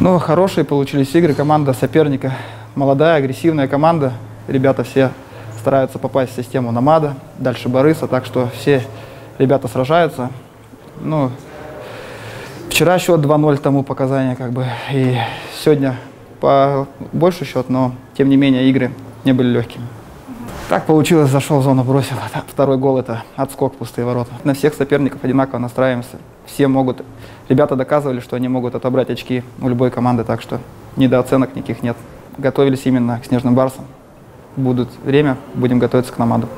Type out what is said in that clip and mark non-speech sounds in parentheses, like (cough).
Ну, хорошие получились игры. Команда соперника молодая, агрессивная команда. Ребята все стараются попасть в систему Намада, дальше Борыса, так что все ребята сражаются. Ну, вчера счет 2-0 тому показания, как бы, и сегодня по больше счет, но тем не менее игры не были легкими. Так получилось, зашел в зону, бросил. (laughs) Второй гол – это отскок, пустые ворота. На всех соперников одинаково настраиваемся. Все могут, ребята доказывали, что они могут отобрать очки у любой команды, так что недооценок никаких нет. Готовились именно к снежным барсам. Будут время, будем готовиться к намаду.